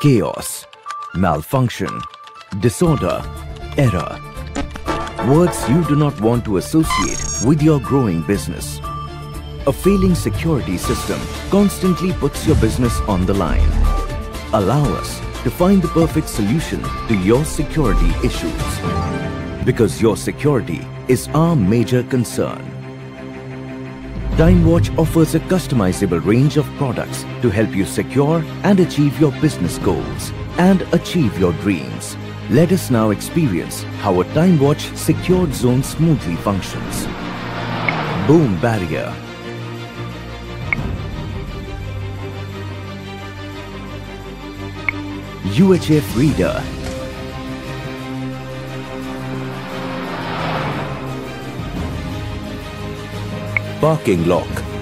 chaos, malfunction, disorder, error. Words you do not want to associate with your growing business. A failing security system constantly puts your business on the line. Allow us to find the perfect solution to your security issues. Because your security is our major concern. TimeWatch offers a customizable range of products to help you secure and achieve your business goals and achieve your dreams. Let us now experience how a TimeWatch secured zone smoothly functions. Boom Barrier UHF Reader Parking Lock